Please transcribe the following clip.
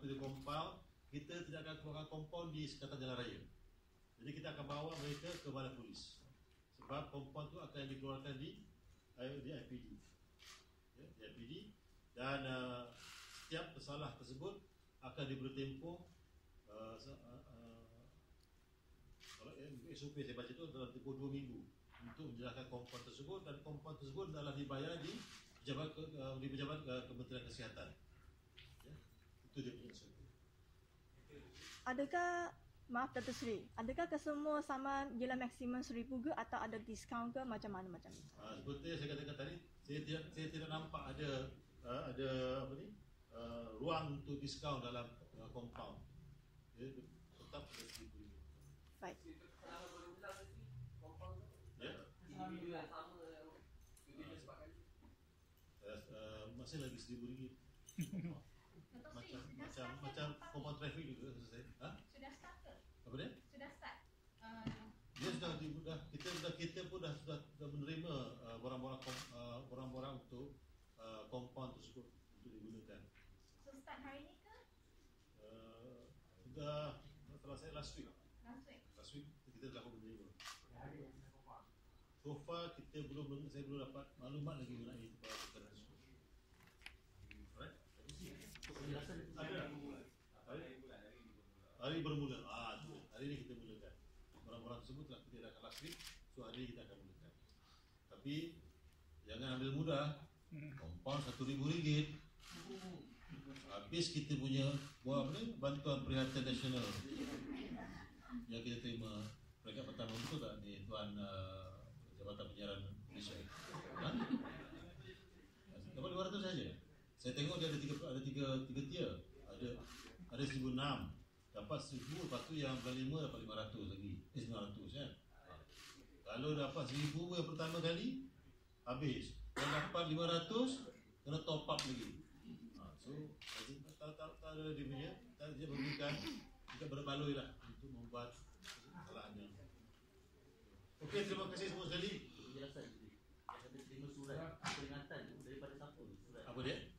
waktu dia kita tidak akan keluarkan compound di sekatan jalan raya. Jadi kita akan bawa mereka ke balai polis. Sebab compound tu akan dikeluarkan di di IPD. Ya, di IPD dan uh, setiap pesalah tersebut akan diberi tempoh uh, uh, uh, kalau SOP saya baca itu dalam tempoh dua minggu untuk menjelaskan kompon tersebut dan kompon tersebut adalah dibayar di pejabat uh, di pejabat uh, Kementerian Kesihatan. Itu dia punya SOP. Adakah maaf Datuk Seri, adakah kesemua saman gila maksimum seribu ke atau ada diskaun ke macam mana macam ni? Uh, seperti yang saya katakan tadi, saya tidak saya tidak nampak ada uh, ada apa ni uh, ruang untuk diskaun dalam uh, compound. Ya, tetap ada seribu. Baik. Ya. Uh, masih lagi seribu ringgit. macam macam macam compound traffic juga selesai. Ha? Sudah start ke? Apa dia? Sudah start. Uh, dia sudah sudah kita sudah kita pun dah sudah, sudah menerima uh, barang-barang uh, barang-barang untuk uh, compound tersebut untuk digunakan. So start hari ni ke? Uh, sudah setelah saya last week. Last week. Last week kita telah menerima. So far kita belum saya belum dapat maklumat lagi mengenai Hari, bermula. Ah, tu. Hari ini kita mulakan. Barang-barang tersebut telah kita dah week. So hari ini kita akan mulakan. Tapi jangan ambil mudah. Kompon satu ribu ringgit. Habis kita punya buat apa ni? Bantuan Perkhidmatan Nasional yang kita terima peringkat pertama itu tak di Tuan uh, Jabatan Penyiaran Malaysia. Ha? Dapat 200 saja. Saya tengok dia ada tiga ada tiga tiga tier. Ada ada 1006. Dapat 1000 lepas tu yang bulan 5 dapat 500 lagi. Eh 900 kan. Ha. Kalau dapat 1000 yang pertama kali habis. Yang dapat 500 kena top up lagi. Ha. So tak tak tak ada dia punya tak dia berikan kita berbaloi lah untuk membuat kesalahannya. Okey, terima kasih semua sekali. Penjelasan Saya ada terima surat peringatan daripada siapa surat? Apa dia?